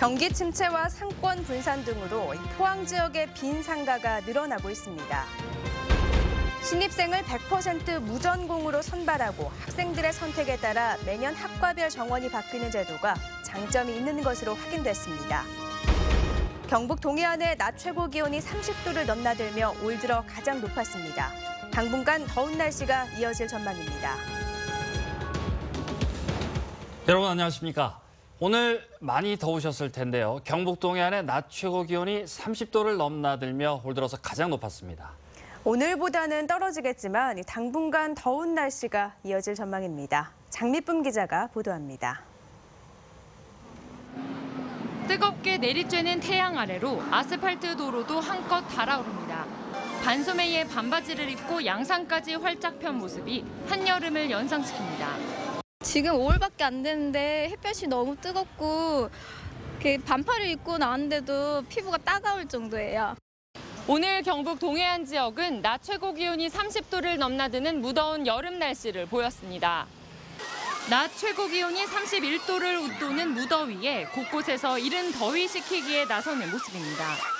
경기 침체와 상권 분산 등으로 포항 지역의 빈 상가가 늘어나고 있습니다. 신입생을 100% 무전공으로 선발하고 학생들의 선택에 따라 매년 학과별 정원이 바뀌는 제도가 장점이 있는 것으로 확인됐습니다. 경북 동해안의 낮 최고 기온이 30도를 넘나들며 올 들어 가장 높았습니다. 당분간 더운 날씨가 이어질 전망입니다. 여러분 안녕하십니까? 오늘 많이 더우셨을 텐데요. 경북 동해안의 낮 최고 기온이 30도를 넘나들며 올 들어서 가장 높았습니다. 오늘보다는 떨어지겠지만 당분간 더운 날씨가 이어질 전망입니다. 장미쁨 기자가 보도합니다. 뜨겁게 내리쬐는 태양 아래로 아스팔트 도로도 한껏 달아오릅니다. 반소매에 반바지를 입고 양산까지 활짝 편 모습이 한여름을 연상시킵니다. 지금 5월밖에 안 됐는데 햇볕이 너무 뜨겁고 이렇게 반팔을 입고 나왔는데도 피부가 따가울 정도예요. 오늘 경북 동해안 지역은 낮 최고 기온이 30도를 넘나드는 무더운 여름 날씨를 보였습니다. 낮 최고 기온이 31도를 웃도는 무더위에 곳곳에서 이른 더위 식히기에 나서는 모습입니다.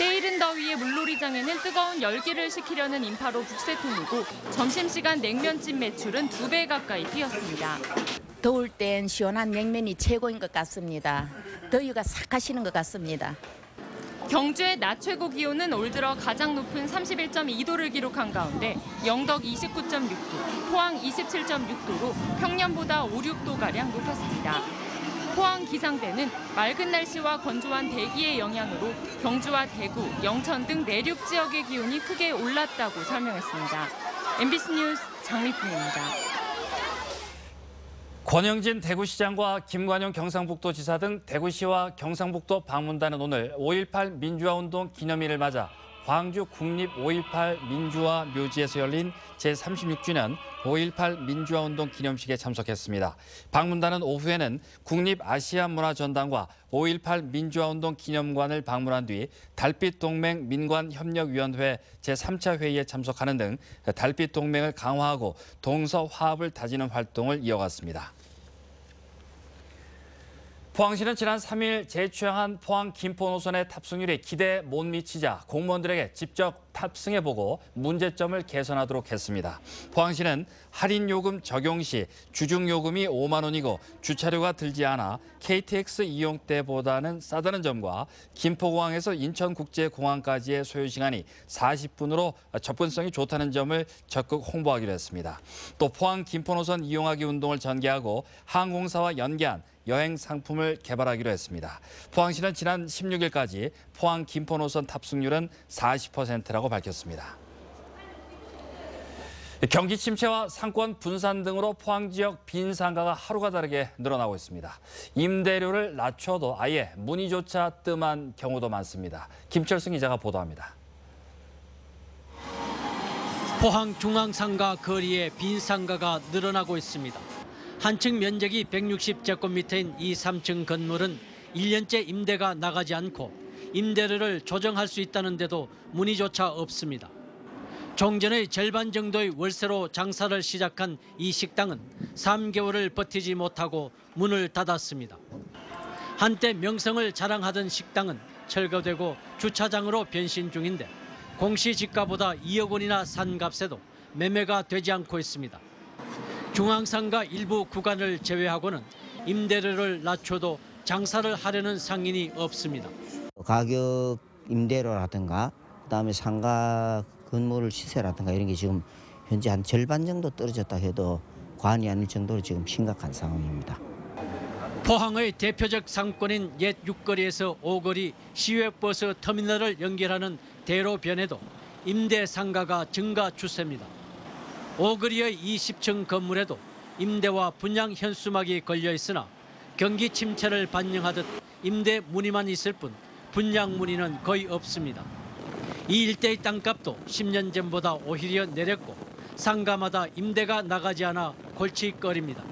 때이른 더위에 물놀이 장에는 뜨거운 열기를 식히려는 인파로 북새통이고 점심시간 냉면집 매출은 두 배 가까이 뛰었습니다. 더울 땐 시원한 냉면이 최고인 것 같습니다. 더위가 싹 가시는 것 같습니다. 경주의 낮 최고 기온은 올 들어 가장 높은 31.2도를 기록한 가운데 영덕 29.6도, 포항 27.6도로 평년보다 5, 6도가량 높았습니다. 포항 기상대는 맑은 날씨와 건조한 대기의 영향으로 경주와 대구, 영천 등 내륙 지역의 기온이 크게 올랐다고 설명했습니다. MBC 뉴스 장미풍입니다. 권영진 대구시장과 김관용 경상북도지사 등 대구시와 경상북도 방문단은 오늘 5.18 민주화운동 기념일을 맞아 광주 국립 5.18 민주화 묘지에서 열린 제36주년 5.18 민주화운동 기념식에 참석했습니다. 방문단은 오후에는 국립아시아문화전당과 5.18 민주화운동 기념관을 방문한 뒤 달빛동맹 민관협력위원회 제3차 회의에 참석하는 등 달빛동맹을 강화하고 동서 화합을 다지는 활동을 이어갔습니다. 포항시는 지난 3일 재취항한 포항 김포 노선의 탑승률이 기대에 못 미치자 공무원들에게 직접 탑승해보고 문제점을 개선하도록 했습니다. 포항시는 할인 요금 적용 시 주중 요금이 5만 원이고 주차료가 들지 않아 KTX 이용 때보다는 싸다는 점과 김포공항에서 인천국제공항까지의 소요 시간이 40분으로 접근성이 좋다는 점을 적극 홍보하기로 했습니다. 또 포항 김포 노선 이용하기 운동을 전개하고 항공사와 연계한 여행 상품을 개발하기로 했습니다. 포항시는 지난 16일까지 포항 김포 노선 탑승률은 40%라고 밝혔습니다. 경기 침체와 상권 분산 등으로 포항 지역 빈 상가가 하루가 다르게 늘어나고 있습니다. 임대료를 낮춰도 아예 문의조차 뜸한 경우도 많습니다. 김철승 기자가 보도합니다. 포항 중앙상가 거리에 빈 상가가 늘어나고 있습니다. 한층 면적이 160제곱미터인 이 3층 건물은 1년째 임대가 나가지 않고 임대료를 조정할 수 있다는 데도 문의조차 없습니다. 종전의 절반 정도의 월세로 장사를 시작한 이 식당은 3개월을 버티지 못하고 문을 닫았습니다. 한때 명성을 자랑하던 식당은 철거되고 주차장으로 변신 중인데 공시지가보다 2억 원이나 산 값에도 매매가 되지 않고 있습니다. 중앙상가 일부 구간을 제외하고는 임대료를 낮춰도 장사를 하려는 상인이 없습니다. 가격 임대료라든가 그다음에 상가 건물 시세라든가 이런 게 지금 현재 한 절반 정도 떨어졌다 해도 과언이 아닐 정도로 지금 심각한 상황입니다. 포항의 대표적 상권인 옛 육거리에서 오거리 시외버스 터미널을 연결하는 대로변에도 임대 상가가 증가 추세입니다. 오거리의 20층 건물에도 임대와 분양 현수막이 걸려 있으나 경기 침체를 반영하듯 임대 문의만 있을 뿐 분양 문의는 거의 없습니다. 이 일대의 땅값도 10년 전보다 오히려 내렸고 상가마다 임대가 나가지 않아 골칫거립니다.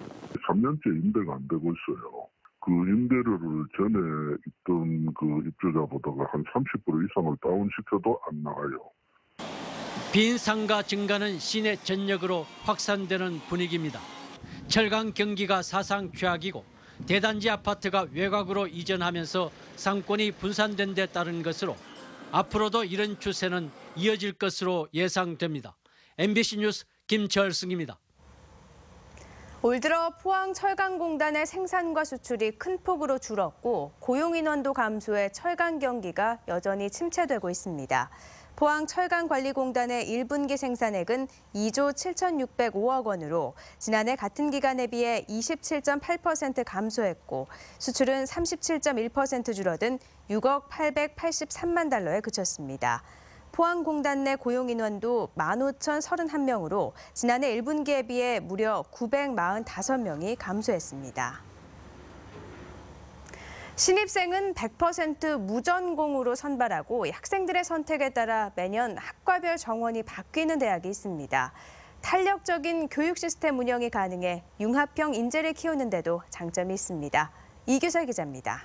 3년째 임대가 안 되고 있어요. 그 임대료를 전에 있던 그 입주자보다가 한 30% 이상을 다운시켜도 안 나가요. 빈 상가 증가는 시내 전역으로 확산되는 분위기입니다. 철강 경기가 사상 최악이고 대단지 아파트가 외곽으로 이전하면서 상권이 분산된 데 따른 것으로 앞으로도 이런 추세는 이어질 것으로 예상됩니다. MBC 뉴스 김철승입니다. 올 들어 포항 철강공단의 생산과 수출이 큰 폭으로 줄었고 고용 인원도 감소해 철강 경기가 여전히 침체되고 있습니다. 포항 철강관리공단의 1분기 생산액은 2조 7,605억 원으로 지난해 같은 기간에 비해 27.8% 감소했고 수출은 37.1% 줄어든 6억 883만 달러에 그쳤습니다. 포항공단 내 고용 인원도 15,031명으로 지난해 1분기에 비해 무려 945명이 감소했습니다. 신입생은 100% 무전공으로 선발하고 학생들의 선택에 따라 매년 학과별 정원이 바뀌는 대학이 있습니다. 탄력적인 교육 시스템 운영이 가능해 융합형 인재를 키우는 데도 장점이 있습니다. 이규설 기자입니다.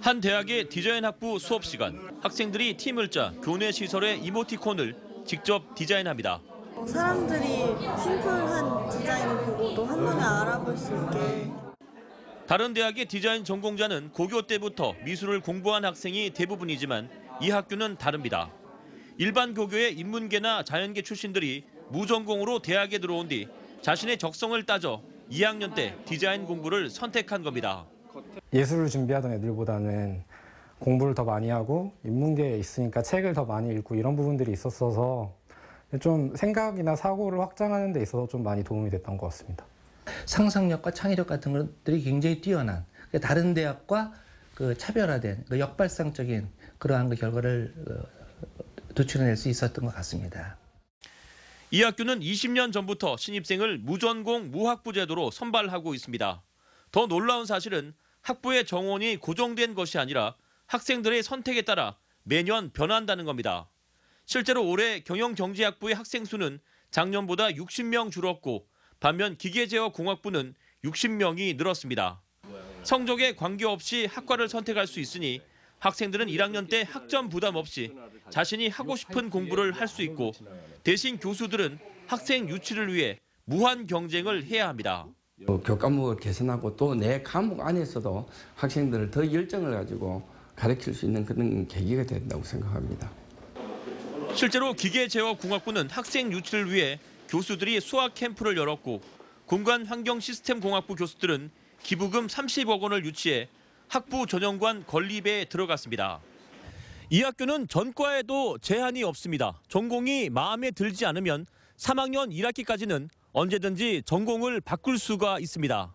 한 대학의 디자인 학부 수업 시간 학생들이 팀을 짜 교내 시설의 이모티콘을 직접 디자인합니다. 사람들이 심플한 디자인을 보고도 한눈에 알아볼 수 있게 다른 대학의 디자인 전공자는 고교 때부터 미술을 공부한 학생이 대부분이지만 이 학교는 다릅니다. 일반 교교의 인문계나 자연계 출신들이 무전공으로 대학에 들어온 뒤 자신의 적성을 따져 2학년 때 디자인 공부를 선택한 겁니다. 예술을 준비하던 애들보다는 공부를 더 많이 하고 인문계에 있으니까 책을 더 많이 읽고 이런 부분들이 있었어서 좀 생각이나 사고를 확장하는 데 있어서 좀 많이 도움이 됐던 것 같습니다. 상상력과 창의력 같은 것들이 굉장히 뛰어난 그 다른 대학과 그 차별화된 그 역발상적인 그러한 그 결과를 어, 도출해낼 수 있었던 것 같습니다. 이 학교는 20년 전부터 신입생을 무전공 무학부 제도로 선발하고 있습니다. 더 놀라운 사실은 학부의 정원이 고정된 것이 아니라 학생들의 선택에 따라 매년 변한다는 겁니다. 실제로 올해 경영경제학부의 학생 수는 작년보다 60명 줄었고 반면 기계제어 공학부는 60명이 늘었습니다. 성적에 관계없이 학과를 선택할 수 있으니 학생들은 1학년 때 학점 부담 없이 자신이 하고 싶은 공부를 할 수 있고 대신 교수들은 학생 유치를 위해 무한 경쟁을 해야 합니다. 어, 교과목을 개선하고 또 내 과목 안에서도 학생들을 더 열정을 가지고 가르칠 수 있는 그런 계기가 된다고 생각합니다. 실제로 기계제어공학부는 학생 유치를 위해 교수들이 수학 캠프를 열었고 공간 환경 시스템 공학부 교수들은 기부금 30억 원을 유치해 학부 전용관 건립에 들어갔습니다. 이 학교는 전과에도 제한이 없습니다. 전공이 마음에 들지 않으면 3학년 1학기까지는 언제든지 전공을 바꿀 수가 있습니다.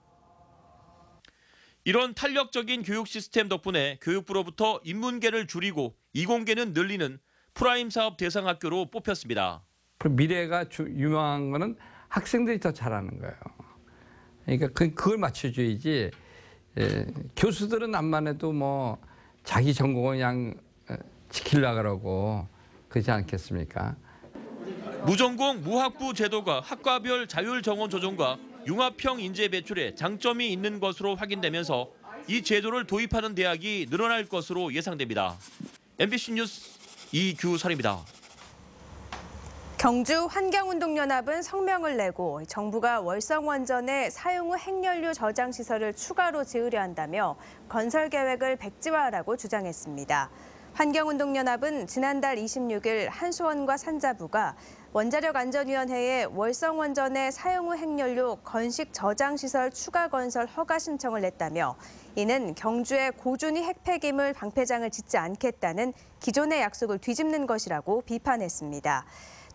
이런 탄력적인 교육 시스템 덕분에 교육부로부터 인문계를 줄이고 이공계는 늘리는 프라임 사업 대상 학교로 뽑혔습니다. 미래가 주, 유망한 거는 학생들이 더 잘하는 거예요. 그러니까 그, 그걸 맞춰줘야지 예, 교수들은 암만 해도 뭐 자기 전공을 그냥 어, 지키려고 그러고 그렇지 않겠습니까? 무전공 무학부 제도가 학과별 자율 정원 조정과 융합형 인재 배출에 장점이 있는 것으로 확인되면서 이 제도를 도입하는 대학이 늘어날 것으로 예상됩니다. MBC 뉴스 이규설입니다. 경주 환경운동연합은 성명을 내고 정부가 월성원전에 사용 후 핵연료 저장 시설을 추가로 지으려 한다며 건설 계획을 백지화하라고 주장했습니다. 환경운동연합은 지난달 26일 한수원과 산자부가 원자력안전위원회에 월성원전의 사용 후 핵연료 건식 저장 시설 추가 건설 허가 신청을 냈다며 이는 경주의 고준위 핵폐기물 방패장을 짓지 않겠다는 기존의 약속을 뒤집는 것이라고 비판했습니다.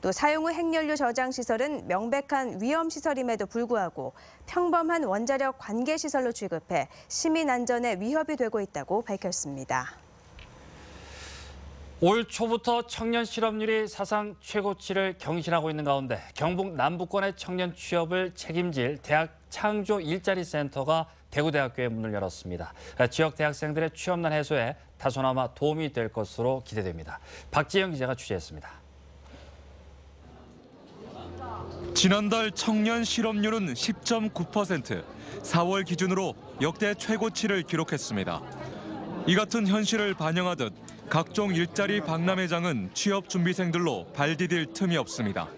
또 사용 후 핵연료 저장 시설은 명백한 위험 시설임에도 불구하고 평범한 원자력 관계 시설로 취급해 시민 안전에 위협이 되고 있다고 밝혔습니다. 올 초부터 청년 실업률이 사상 최고치를 경신하고 있는 가운데 경북 남부권의 청년 취업을 책임질 대학 창조 일자리 센터가 대구대학교에 문을 열었습니다. 지역 대학생들의 취업난 해소에 다소나마 도움이 될 것으로 기대됩니다. 박지영 기자가 취재했습니다. 지난달 청년 실업률은 10.9%, 4월 기준으로 역대 최고치를 기록했습니다. 이 같은 현실을 반영하듯 각종 일자리 박람회장은 취업 준비생들로 발 디딜 틈이 없습니다.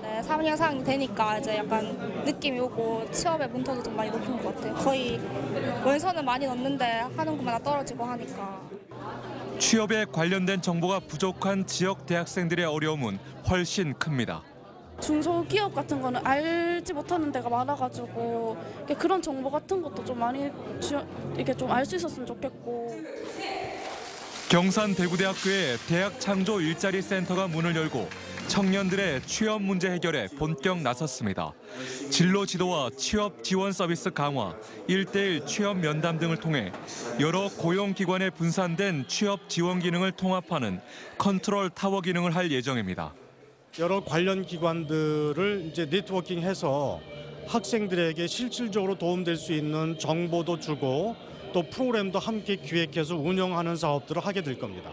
네, 이제 3년 상이 되니까 이제 약간 느낌이 오고 취업의 문턱이 좀 많이 높은 것 같아요. 거의 원서는 많이 넣는데 하는 것마다 떨어지고 하니까. 취업에 관련된 정보가 부족한 지역 대학생들의 어려움은 훨씬 큽니다. 중소기업 같은 거는 알지 못하는 데가 많아가지고 그런 정보 같은 것도 좀 많이 주, 이렇게 좀 알 수 있었으면 좋겠고 경산 대구대학교에 대학 창조 일자리 센터가 문을 열고 청년들의 취업 문제 해결에 본격 나섰습니다. 진로 지도와 취업 지원 서비스 강화, 일대일 취업 면담 등을 통해 여러 고용기관에 분산된 취업 지원 기능을 통합하는 컨트롤 타워 기능을 할 예정입니다. 여러 관련 기관들을 이제 네트워킹해서 학생들에게 실질적으로 도움될 수 있는 정보도 주고 또 프로그램도 함께 기획해서 운영하는 사업들을 하게 될 겁니다.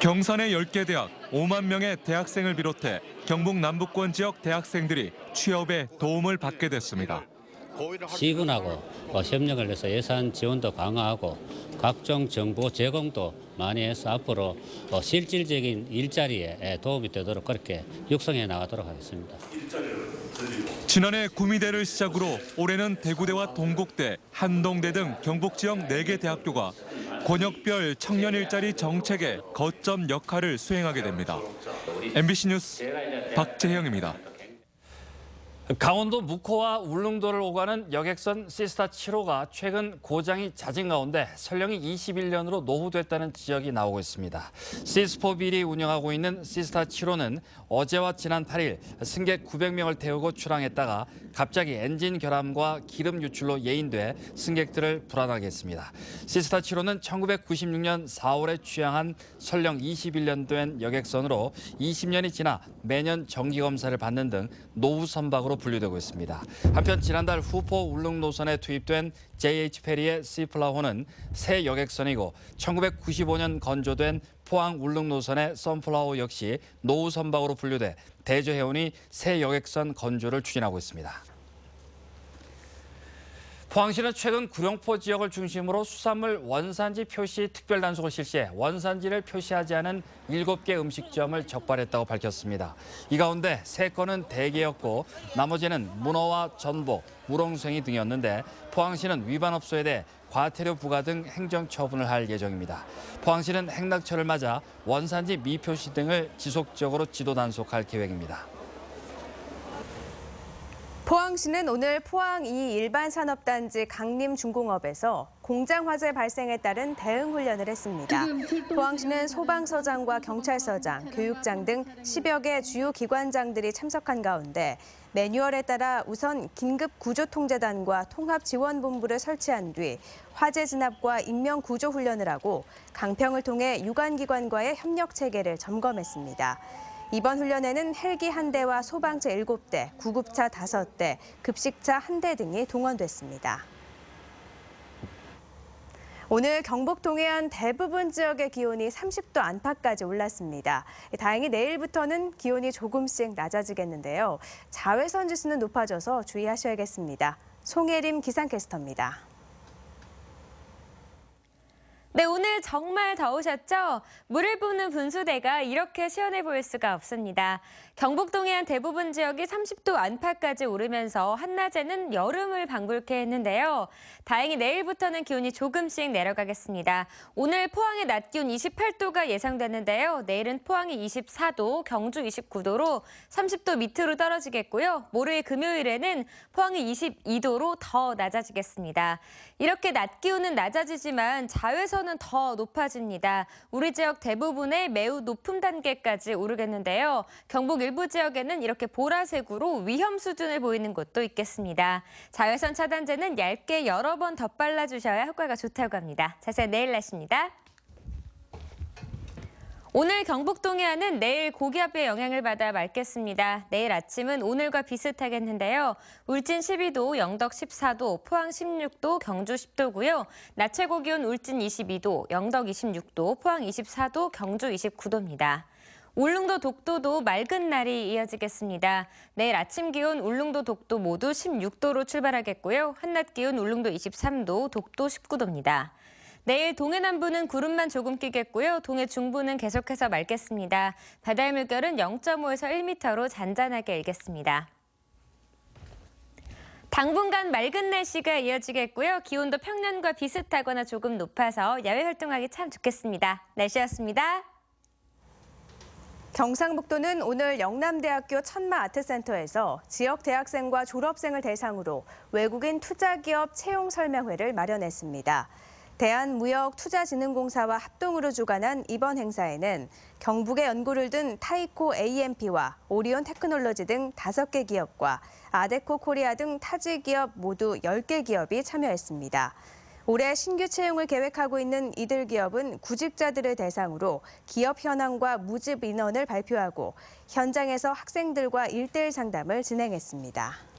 경산의 10개 대학 5만 명의 대학생을 비롯해 경북 남부권 지역 대학생들이 취업에 도움을 받게 됐습니다. 시군하고 어, 협력을 해서 예산 지원도 강화하고 각종 정보 제공도 많이 해서 앞으로 어, 실질적인 일자리에 에, 도움이 되도록 그렇게 육성해 나가도록 하겠습니다. 지난해 구미대를 시작으로 올해는 대구대와 동국대, 한동대 등 경북 지역 4개 대학교가 권역별 청년 일자리 정책의 거점 역할을 수행하게 됩니다. MBC 뉴스 박재형입니다. 강원도 묵호와 울릉도를 오가는 여객선 시스타 7호가 최근 고장이 잦은 가운데 선령이 21년으로 노후됐다는 지적이 나오고 있습니다. 시스포빌이 운영하고 있는 시스타 7호는 어제와 지난 8일 승객 900명을 태우고 출항했다가 갑자기 엔진 결함과 기름 유출로 예인돼 승객들을 불안하게 했습니다. 시스타 7호는 1996년 4월에 취항한 선령 21년 된 여객선으로 20년이 지나 매년 정기 검사를 받는 등 노후 선박으로 분류되고 있습니다. 한편 지난달 후포 울릉 노선에 투입된 JH 페리의 시플라호는 새 여객선이고 1995년 건조된 포항 울릉 노선의 선플라워 역시 노후 선박으로 분류돼 대저해운이 새 여객선 건조를 추진하고 있습니다. 포항시는 최근 구룡포 지역을 중심으로 수산물 원산지 표시 특별 단속을 실시해 원산지를 표시하지 않은 7개 음식점을 적발했다고 밝혔습니다. 이 가운데 3건은 대게였고 나머지는 문어와 전복, 우렁생이 등이었는데 포항시는 위반 업소에 대해 과태료 부과 등 행정 처분을 할 예정입니다. 포항시는 행락철을 맞아 원산지 미표시 등을 지속적으로 지도 단속할 계획입니다. 포항시는 오늘 포항 2 일반산업단지 강림중공업에서 공장 화재 발생에 따른 대응 훈련을 했습니다. 포항시는 소방서장과 경찰서장, 교육장 등 10여 개 주요 기관장들이 참석한 가운데 매뉴얼에 따라 우선 긴급 구조통제단과 통합지원본부를 설치한 뒤 화재 진압과 인명 구조 훈련을 하고 강평을 통해 유관기관과의 협력 체계를 점검했습니다. 이번 훈련에는 헬기 한 대와 소방차 7대, 구급차 5대, 급식차 1대 등이 동원됐습니다. 오늘 경북 동해안 대부분 지역의 기온이 30도 안팎까지 올랐습니다. 다행히 내일부터는 기온이 조금씩 낮아지겠는데요. 자외선 지수는 높아져서 주의하셔야겠습니다. 송혜림 기상캐스터입니다. 네, 오늘 정말 더우셨죠? 물을 뿜는 분수대가 이렇게 시원해 보일 수가 없습니다. 경북 동해안 대부분 지역이 30도 안팎까지 오르면서 한낮에는 여름을 방불케 했는데요. 다행히 내일부터는 기온이 조금씩 내려가겠습니다. 오늘 포항의 낮 기온 28도가 예상되는데요. 내일은 포항이 24도, 경주 29도로 30도 밑으로 떨어지겠고요. 모레 금요일에는 포항이 22도로 더 낮아지겠습니다. 이렇게 낮 기온은 낮아지지만 자외선은 더 높아집니다. 우리 지역 대부분에 매우 높은 단계까지 오르겠는데요. 경북 일부 지역에는 이렇게 보라색으로 위험 수준을 보이는 곳도 있겠습니다. 자외선 차단제는 얇게 여러 번 덧발라 주셔야 효과가 좋다고 합니다. 자세히 내일 날씨입니다. 오늘 경북 동해안은 내일 고기압의 영향을 받아 맑겠습니다. 내일 아침은 오늘과 비슷하겠는데요. 울진 12도, 영덕 14도, 포항 16도, 경주 10도고요. 낮 최고 기온 울진 22도, 영덕 26도, 포항 24도, 경주 29도입니다. 울릉도 독도도 맑은 날이 이어지겠습니다. 내일 아침 기온 울릉도 독도 모두 16도로 출발하겠고요. 한낮 기온 울릉도 23도, 독도 19도입니다. 내일 동해 남부는 구름만 조금 끼겠고요. 동해 중부는 계속해서 맑겠습니다. 바다의 물결은 0.5에서 1m로 잔잔하게 일겠습니다. 당분간 맑은 날씨가 이어지겠고요. 기온도 평년과 비슷하거나 조금 높아서 야외 활동하기 참 좋겠습니다. 날씨였습니다. 경상북도는 오늘 영남대학교 천마 아트센터에서 지역 대학생과 졸업생을 대상으로 외국인 투자기업 채용 설명회를 마련했습니다. 대한무역투자진흥공사와 합동으로 주관한 이번 행사에는 경북의 연고를 둔 타이코 AMP와 오리온 테크놀로지 등 5개 기업과 아데코 코리아 등 타지 기업 모두 10개 기업이 참여했습니다. 올해 신규 채용을 계획하고 있는 이들 기업은 구직자들을 대상으로 기업 현황과 모집 인원을 발표하고 현장에서 학생들과 일대일 상담을 진행했습니다.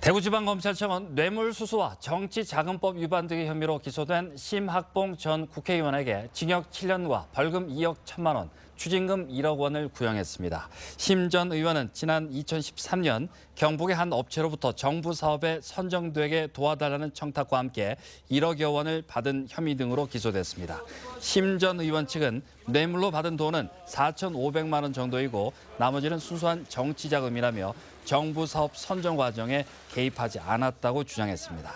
대구지방검찰청은 뇌물수수와 정치자금법 위반 등의 혐의로 기소된 심학봉 전 국회의원에게 징역 7년과 벌금 2억 1천만 원, 추징금 1억 원을 구형했습니다. 심 전 의원은 지난 2013년 경북의 한 업체로부터 정부 사업에 선정되게 도와달라는 청탁과 함께 1억여 원을 받은 혐의 등으로 기소됐습니다. 심 전 의원 측은 뇌물로 받은 돈은 4,500만 원 정도이고 나머지는 순수한 정치자금이라며 정부 사업 선정 과정에 개입하지 않았다고 주장했습니다.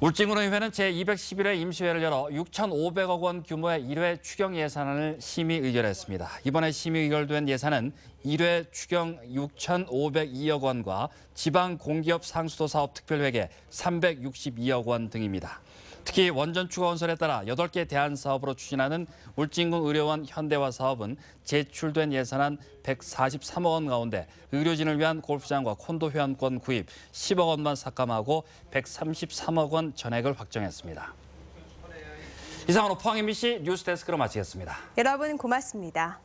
울진군의회는 제211회 임시회를 열어 6,500억 원 규모의 1회 추경 예산안을 심의 의결했습니다. 이번에 심의 의결된 예산은 1회 추경 6,502억 원과 지방 공기업 상수도 사업 특별회계 362억 원 등입니다. 특히 원전 추가 건설에 따라 8개 대안 사업으로 추진하는 울진군 의료원 현대화 사업은 제출된 예산안 143억 원 가운데 의료진을 위한 골프장과 콘도 회원권 구입 10억 원만 삭감하고 133억 원 전액을 확정했습니다. 이상으로 포항 MBC 뉴스데스크로 마치겠습니다. 여러분 고맙습니다.